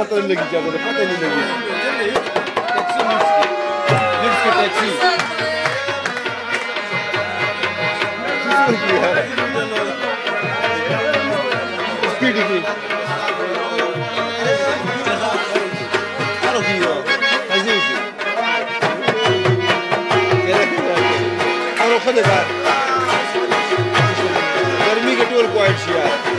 Fatih Ligi, Fatih Ligi. Lipski taksi. Lipski taksi. io, عزیزی گرمی کې ټول کوایټ شي یار